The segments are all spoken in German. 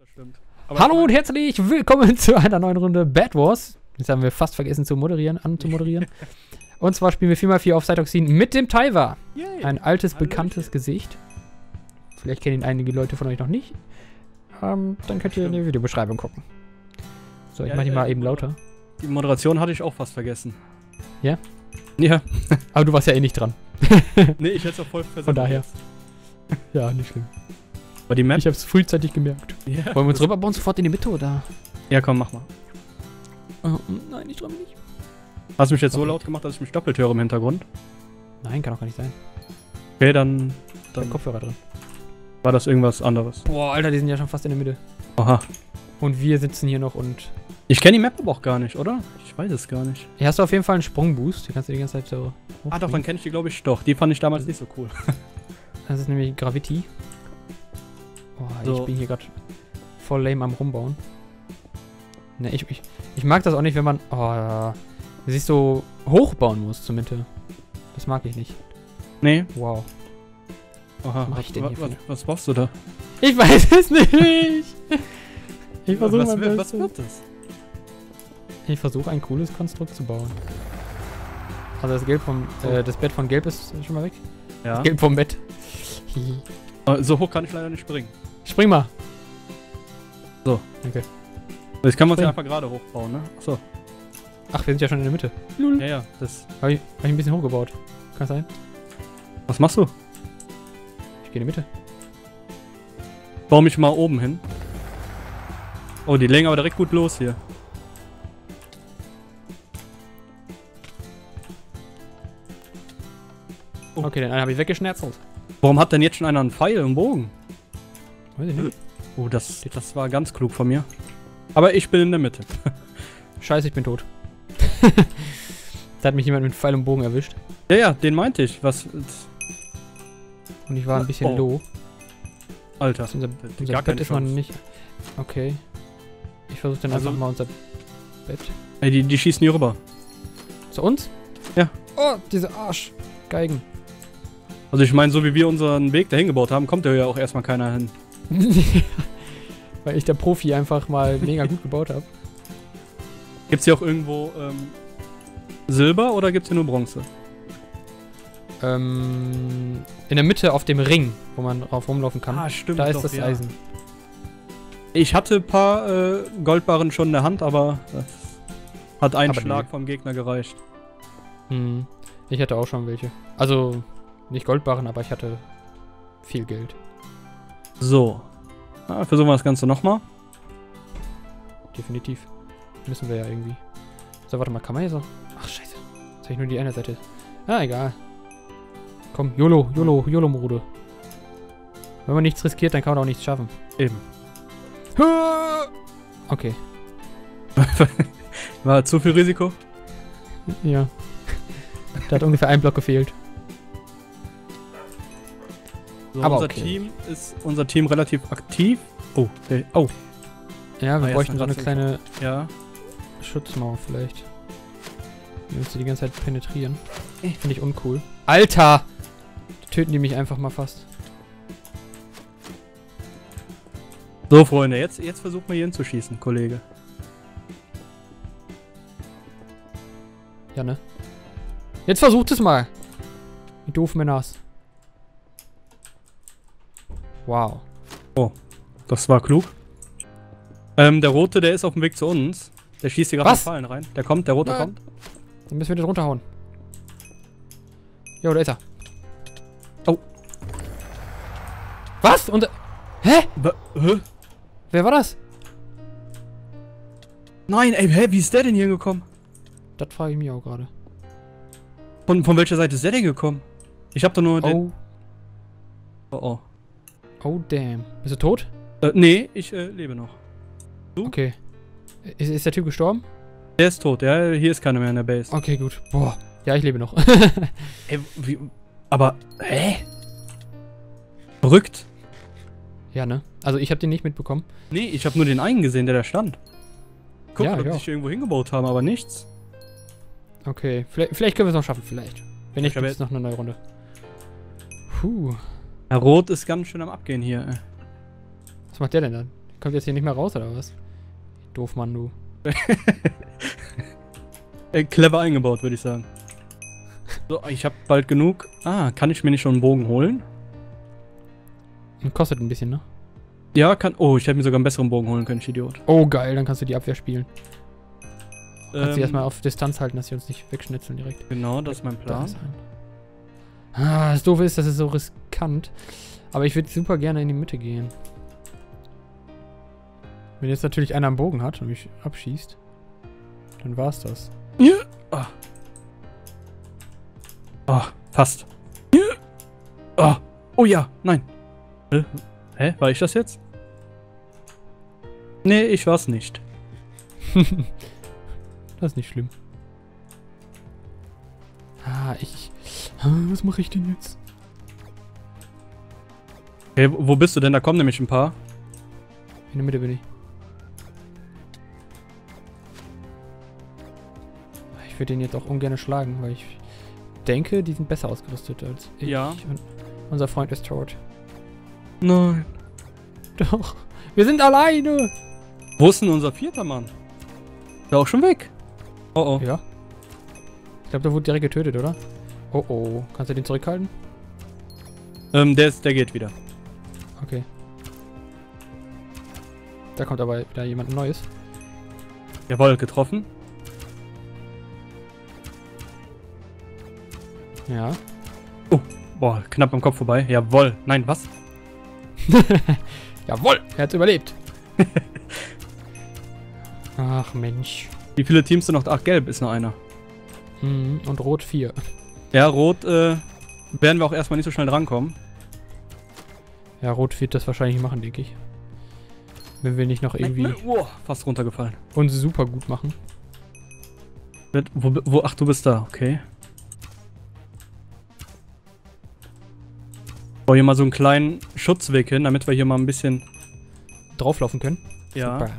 Das stimmt. Hallo und herzlich willkommen zu einer neuen Runde Bad Wars. Jetzt haben wir fast vergessen zu moderieren, anzumoderieren. und zwar spielen wir 4x4 auf Cytoxin mit dem Taiwa. Ein altes, Hallöchen. bekanntes Gesicht. Vielleicht kennen ihn einige Leute von euch noch nicht. Ähm, dann könnt ihr in die Videobeschreibung gucken. So, ich Ja, mach die äh, mal eben lauter. Die Moderation hatte ich auch fast vergessen. Ja? Ja. Aber du warst ja eh nicht dran. Nee, ich hätte es auch voll versucht. Von daher. Ja, nicht schlimm. Aber die Map. Ich hab's frühzeitig gemerkt. ja. Wollen wir uns rüberbauen sofort in die Mitte oder? ja, komm, mach mal. Oh, nein, ich mich nicht. Hast du mich jetzt so laut gemacht, dass ich mich doppelt höre im Hintergrund? Nein, kann auch gar nicht sein. Okay, dann, Da dann Kopfhörer drin. war das irgendwas anderes. Boah, Alter, die sind ja schon fast in der Mitte. Aha. Und wir sitzen hier noch und. Ich kenne die Map aber auch gar nicht, oder? Ich weiß es gar nicht. Hier hast du auf jeden Fall einen Sprungboost. Hier kannst du die ganze Zeit so. Ah, doch, dann kenne ich die, glaube ich, doch. Die fand ich damals nicht so cool. Das ist nämlich Gravity. Ich So. bin hier gerade voll lame am Rumbauen. Ne, ich, ich, ich mag das auch nicht, wenn man. Oh, sich so hochbauen muss zur Mitte. Das mag ich nicht. Nee. Wow. Aha. Was ich was, für- was brauchst du da? Ich weiß es nicht! Ich versuche was, mein was wird das? Ich versuche ein cooles Konstrukt zu bauen. Also das Gelb vom. Äh, das Bett von Gelb ist schon mal weg. Ja. Gelb vom Bett. Aber So hoch kann ich leider nicht springen. Spring mal. So. Danke. Das kann man sich Spring. einfach gerade hochbauen, ne? Achso. Ach, wir sind ja schon in der Mitte. Ja, ja. Das. Habe ich, hab ich ein bisschen hochgebaut. Kann sein? Was machst du? Ich gehe in die Mitte. Bau mich mal oben hin. Oh, die legen aber direkt gut los hier. Oh. Okay, den einen habe ich weggeschnerzelt. Warum hat denn jetzt schon einer einen Pfeil im Bogen? Oh, das, das war ganz klug von mir. Aber ich bin in der Mitte. Scheiße, ich bin tot. da hat mich jemand mit Pfeil und Bogen erwischt. Ja, ja, den meinte ich. Was. Und ich war ein bisschen Oh. low. Alter. Das unser Gar unser keine Bett ist man nicht. Okay. Ich versuche dann Also- einfach mal unser Bett. Ey, die, die schießen hier rüber. Zu uns? Ja. Oh, diese Arsch. Geigen. Also ich meine, so wie wir unseren Weg dahin gebaut haben, kommt da ja auch erstmal keiner hin. Weil ich der Profi einfach mal mega gut gebaut habe. Gibt's hier auch irgendwo ähm, Silber oder gibt's hier nur Bronze? Ähm, in der Mitte auf dem Ring, wo man drauf rumlaufen kann. Ah, stimmt. da ist doch, das ja. Eisen. Ich hatte ein paar äh, Goldbarren schon in der Hand, aber das hat ein Aber Schlag nee. vom Gegner gereicht. Hm. Ich hatte auch schon welche. Also, nicht Goldbarren, aber ich hatte viel Geld. So. Na, versuchen wir das Ganze nochmal. Definitiv. Müssen wir ja irgendwie. So, warte mal, kann man hier so. Ach, scheiße. Jetzt habe ich nur die eine Seite. Ah, egal. Komm, YOLO, YOLO, YOLO-Mode. Wenn man nichts riskiert, dann kann man auch nichts schaffen. Eben. Okay, War zu viel Risiko? ja. da hat ungefähr ein Block gefehlt. So, Aber unser okay. Team ist unser Team relativ aktiv. Oh, der, oh, Ja, Ah, wir jetzt bräuchten so eine kleine ja. Schutzmauer vielleicht. Die uns die ganze Zeit penetrieren. Finde ich uncool. Alter! Töten die mich einfach mal fast. So, Freunde, jetzt, jetzt versuchen wir hier hinzuschießen, Kollege. Ja, ne? Jetzt versucht es mal. Wie doof Männers. Wow. Das war klug. Ähm, der Rote, der ist auf dem Weg zu uns. Der schießt hier gerade? Fallen rein. Der kommt, der Rote Nein. kommt. Dann müssen wir den runterhauen. Jo, da ist er. Oh. Was? Und. Hä? Wa- Hä? Wer war das? Nein, ey, hä, wie ist der denn hier gekommen? Das frage ich mich auch gerade. Von, von welcher Seite ist der denn gekommen? Ich hab da nur den. Oh. Oh, oh. Oh, damn. Bist du tot? Äh, nee, ich äh, lebe noch. Du? Okay. Ist, ist der Typ gestorben? Der ist tot, ja, hier ist keiner mehr in der Base. Okay, gut. Boah. Ja, ich lebe noch. Ey, wie. Aber, hä? Verrückt. ja, ne? Also, ich habe den nicht mitbekommen. Nee, ich habe nur den einen gesehen, der da stand. Guck, Ja, ob ja. sich irgendwo hingebaut haben, aber nichts. Okay. Vielleicht, vielleicht können wir es noch schaffen. Vielleicht. Wenn nicht, gibt es noch eine neue Runde. Puh. Ja, Rot ist ganz schön am Abgehen hier. ey. Was macht der denn dann? kommt jetzt hier nicht mehr raus, oder was? Doof, Mann, du. Clever eingebaut, würde ich sagen. So, ich habe bald genug. Ah, kann ich mir nicht schon einen Bogen holen? Und kostet ein bisschen, ne? Ja, kann. Oh, ich hätte mir sogar einen besseren Bogen holen können, ich Idiot. Oh, geil, dann kannst du die Abwehr spielen. Kannst sie Ähm, erstmal auf Distanz halten, dass sie uns nicht wegschnitzeln direkt. Genau, das ist mein Plan. Ah, das Doofe ist, das ist so riskant. Aber ich würde super gerne in die Mitte gehen. Wenn jetzt natürlich einer am Bogen hat und mich abschießt, dann war's das. Ja. Ah. Ah, fast. Ja. Ah. Oh ja, nein. Hä? Hä? War ich das jetzt? Nee, ich war's nicht. das ist nicht schlimm. Ah, ich. Ah, was mache ich denn jetzt? Okay, wo bist du denn? Da kommen nämlich ein paar. In der Mitte bin ich. Ich würde den jetzt auch ungern schlagen, weil ich denke, die sind besser ausgerüstet als ich. Ja. Und unser Freund ist tot. Nein. Doch. Wir sind alleine. Wo ist denn unser vierter Mann? Ist auch schon weg? Oh oh. Ja. Ich glaube, der wurde direkt getötet, oder? Oh oh. Kannst du den zurückhalten? Ähm, der, ist, der geht wieder. Okay. Da kommt aber wieder jemand Neues. Jawohl, getroffen. Ja. Boah, knapp am Kopf vorbei. Jawohl. Nein, was? Jawohl! Er hat überlebt. Ach Mensch. Wie viele Teams sind noch? Ach, gelb ist noch einer. Mhm. Und Rot 4. Ja, rot, äh, werden wir auch erstmal nicht so schnell drankommen. Ja, Rot wird das wahrscheinlich machen, denke ich. Wenn wir nicht noch irgendwie Nein, nein, oh, fast runtergefallen. uns super gut machen. Wird- Wo, wo, ach, du bist da, okay. Bau hier mal so einen kleinen Schutzweg hin, damit wir hier mal ein bisschen. Drauflaufen können. Ja. Super.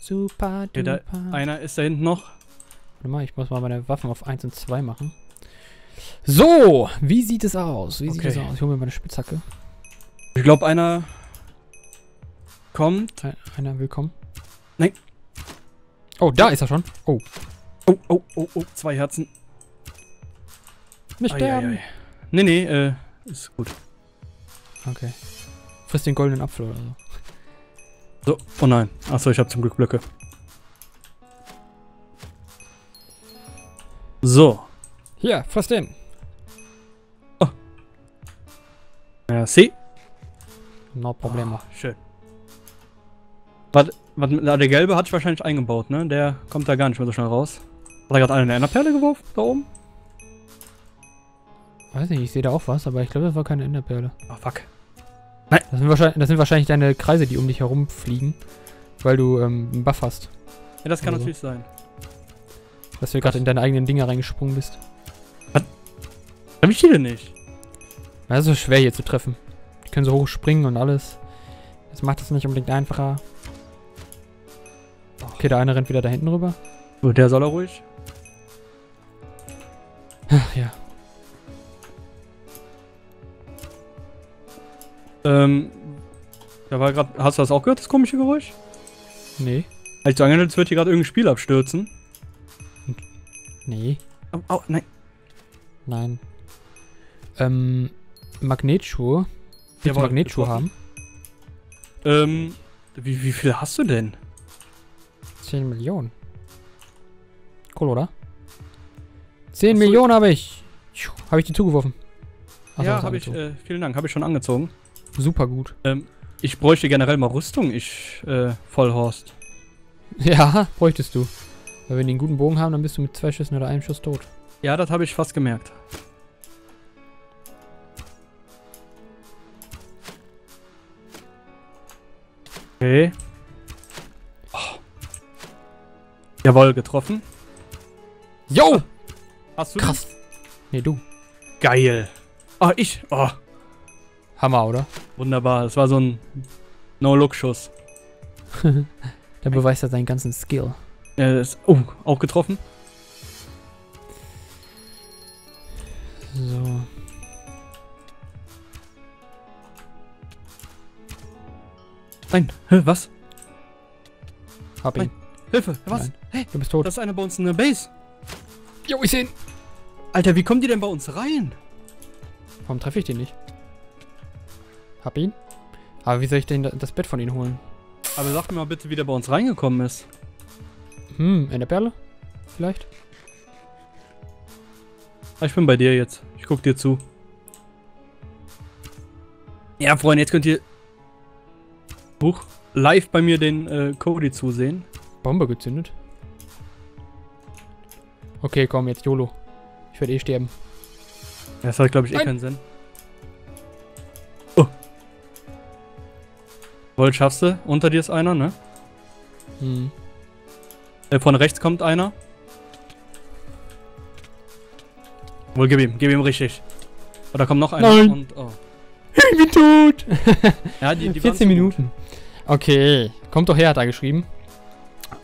Super Hier, da, einer ist da hinten noch. Warte mal, ich muss mal meine Waffen auf 1 und 2 machen. So, wie sieht es aus? Wie sieht Okay. es aus? Ich hole mir meine Spitzhacke. Ich glaube, einer kommt. Ein- Einer willkommen. Nein. Oh, da ist er schon. Oh, Oh, oh, oh, oh, zwei Herzen. nicht sterben. ei, ei. Nee, nee, äh, ist gut. Okay. Frisst den goldenen Apfel oder so. So, oh nein. Achso, ich habe zum Glück Blöcke. So. Hier, friss den. Merci. No problemo. Ah, schön. Was, was, der gelbe hat sich wahrscheinlich eingebaut, ne? Der kommt da gar nicht mehr so schnell raus. Hat er gerade eine Enderperle geworfen? Da oben? Weiß nicht, ich sehe da auch was, aber ich glaube, das war keine Enderperle. Ah, fuck. Das sind, wahrscheinlich, das sind wahrscheinlich deine Kreise, die um dich herum fliegen, weil du ähm, einen Buff hast. Ja, das kann Also. natürlich sein. Dass du gerade in deine eigenen Dinger reingesprungen bist. Hab ich die denn nicht? Das ist so schwer hier zu treffen. Können so hoch springen und alles. Das macht es nicht unbedingt einfacher. Okay, der eine rennt wieder da hinten rüber. So, der soll er ruhig. Ach, ja. Ähm, da war gerade. Hast du das auch gehört, das komische Geräusch? Nee. Als ich so angehört, als würde hier gerade irgendein Spiel abstürzen. Nee. Au, au, nein. Nein. Ähm, Magnetschuhe. Willst du Magnetschuhe haben? Ähm, wie, wie viel hast du denn? 10 Millionen. Cool, oder? 10 Ach so. Millionen habe ich. Habe ich die zugeworfen. Ach so, ja, habe ich, äh, vielen Dank, habe ich schon angezogen. Super gut. Ähm, ich bräuchte generell mal Rüstung, ich, äh, Vollhorst. Ja, bräuchtest du. Weil wenn die einen guten Bogen haben, dann bist du mit zwei Schüssen oder einem Schuss tot. Ja, das habe ich fast gemerkt. Okay. Oh. Jawohl, getroffen. Yo! Hast du Krass. Nee, du. den? Geil. Ah, ich. Oh, Hammer, oder? wunderbar. Das war so ein No-Look-Schuss. Der beweist ja seinen ganzen Skill. Äh, ist, oh, auch getroffen. Nein, Hä, was? Hab ihn. Nein. Hilfe, was? Nein. Hey, Du bist tot. das ist einer bei uns in der Base. Jo, ich seh ihn. Alter, wie kommen die denn bei uns rein? Warum treffe ich den nicht? Hab ihn. Aber wie soll ich denn da- das Bett von ihnen holen? Aber sag mir mal bitte, wie der bei uns reingekommen ist. Hm, in der Perle? Vielleicht? Ah, Ich bin bei dir jetzt. Ich guck dir zu. Ja, Freunde, jetzt könnt ihr Huch, live bei mir den äh, Cody zusehen. Bombe gezündet. Okay, komm, jetzt YOLO. Ich werde eh sterben. Das hat, glaube ich, eh Nein. keinen Sinn. Oh. Volt schaffst du. Unter dir ist einer, ne? Hm. Äh, von rechts kommt einer. Wohl, gib ihm, gib ihm richtig. Oh, da kommt noch einer. Nein. Und, oh. Ich bin tot! Ja, die, die waren 14 zu gut. Okay, kommt doch her, hat er geschrieben.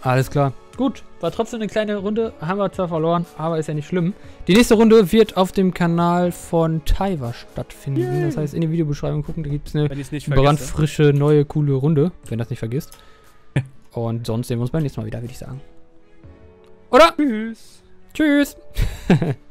Alles klar. Gut, war trotzdem eine kleine Runde. Haben wir zwar verloren, aber ist ja nicht schlimm. Die nächste Runde wird auf dem Kanal von Taiwa stattfinden. Yay. Das heißt, in die Videobeschreibung gucken, da gibt es eine brandfrische, neue, coole Runde, wenn das nicht vergisst. Und sonst sehen wir uns beim nächsten Mal wieder, würde ich sagen. Oder? Tschüss. Tschüss!